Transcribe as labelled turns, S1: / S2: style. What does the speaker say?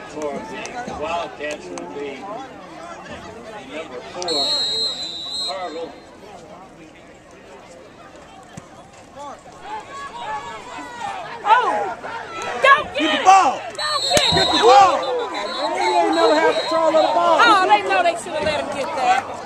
S1: ball for the Wildcats will be number four, Cargill.
S2: Oh! Don't get,
S3: Get the ball.
S2: Don't get,
S3: Get the ball.
S4: They know never to control of the ball.
S2: Oh, they know oh, they oh, should have let him get that.